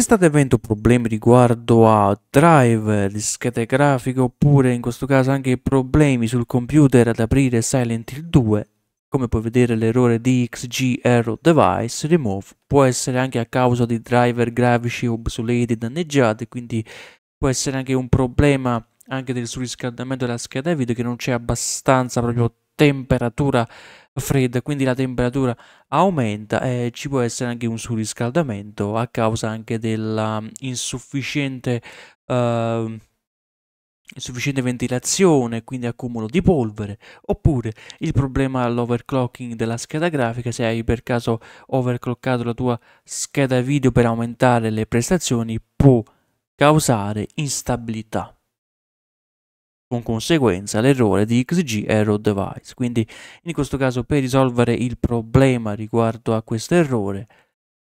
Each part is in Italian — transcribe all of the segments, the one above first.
Se state avendo problemi riguardo a driver, schede grafiche oppure in questo caso anche problemi sul computer ad aprire Silent Hill 2, come puoi vedere l'errore DXG Error Device Remove può essere anche a causa di driver grafici obsoleti danneggiati, quindi può essere anche un problema anche del surriscaldamento della scheda video che non c'è abbastanza proprio temperatura fredda, quindi la temperatura aumenta e ci può essere anche un surriscaldamento a causa anche della insufficiente, uh, insufficiente ventilazione, quindi accumulo di polvere, oppure il problema all'overclocking della scheda grafica, se hai per caso overclockato la tua scheda video per aumentare le prestazioni, può causare instabilità con conseguenza l'errore di XG Error Device. Quindi in questo caso per risolvere il problema riguardo a questo errore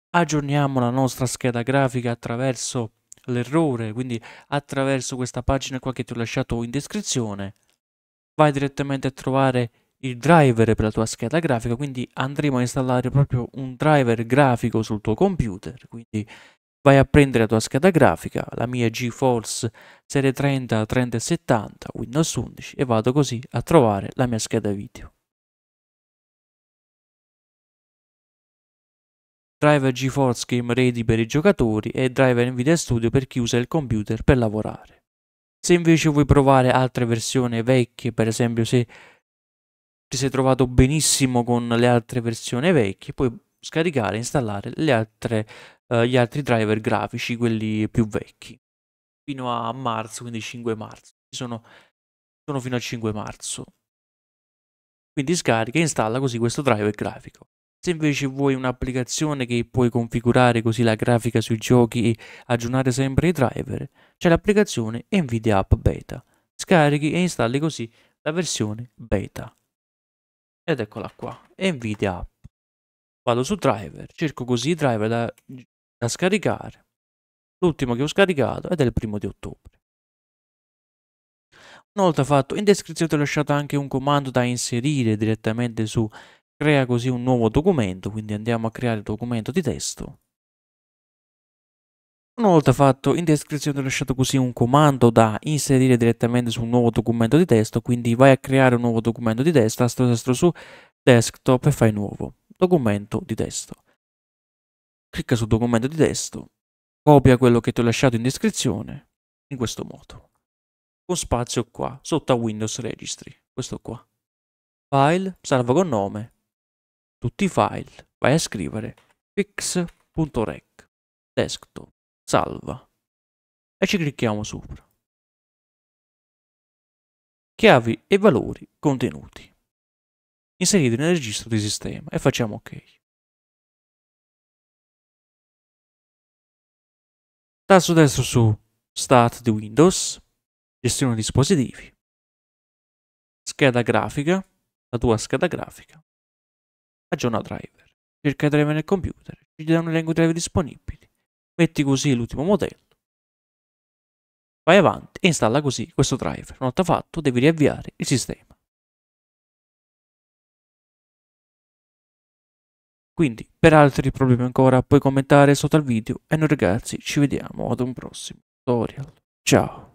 aggiorniamo la nostra scheda grafica attraverso l'errore, quindi attraverso questa pagina qua che ti ho lasciato in descrizione. Vai direttamente a trovare il driver per la tua scheda grafica, quindi andremo a installare proprio un driver grafico sul tuo computer, quindi vai a prendere la tua scheda grafica, la mia GeForce serie 30, 30 e 70, Windows 11 e vado così a trovare la mia scheda video. Driver GeForce Game Ready per i giocatori e driver Nvidia Studio per chi usa il computer per lavorare. Se invece vuoi provare altre versioni vecchie, per esempio se ti sei trovato benissimo con le altre versioni vecchie, puoi scaricare e installare altre uh, gli altri driver grafici, quelli più vecchi, fino a marzo, quindi 5 marzo. Sono, sono fino al 5 marzo. Quindi scarica e installa così questo driver grafico. Se invece vuoi un'applicazione che puoi configurare così la grafica sui giochi e aggiornare sempre i driver, c'è l'applicazione Nvidia App Beta. Scarichi e installi così la versione beta. Ed eccola qua, Nvidia App. Vado su driver, cerco così i driver da da scaricare. L'ultimo che ho scaricato è del primo di ottobre. Una volta fatto, in descrizione ti ho lasciato anche un comando da inserire direttamente su crea così un nuovo documento, quindi andiamo a creare il documento di testo. Una volta fatto, in descrizione ti ho lasciato così un comando da inserire direttamente su un nuovo documento di testo, quindi vai a creare un nuovo documento di testo, tasto destro su desktop e fai nuovo documento di testo clicca sul documento di testo, copia quello che ti ho lasciato in descrizione, in questo modo. Con spazio qua, sotto a Windows Registry, questo qua. File, salva con nome, tutti i file, vai a scrivere fix.rec, desktop, salva, e ci clicchiamo sopra. Chiavi e valori contenuti. Inseriti nel registro di sistema e facciamo ok. tasto destro su Start di Windows, gestione dispositivi, scheda grafica, la tua scheda grafica, aggiorna driver, cerca driver nel computer, ci dà un elenco di driver disponibili, metti così l'ultimo modello, vai avanti e installa così questo driver. Una volta fatto devi riavviare il sistema. Quindi, per altri problemi ancora, puoi commentare sotto al video e noi ragazzi ci vediamo ad un prossimo tutorial. Ciao!